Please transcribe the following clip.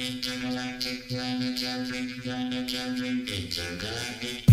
intergalactic planetary planetary intergalactic